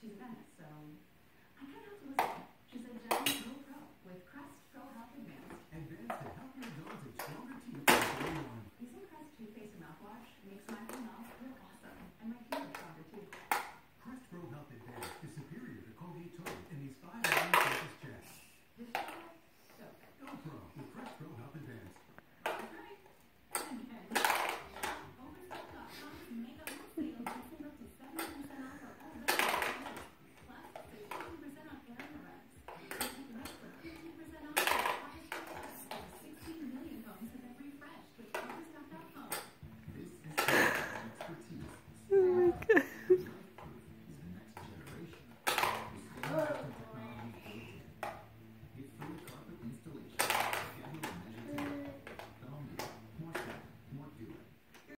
to the.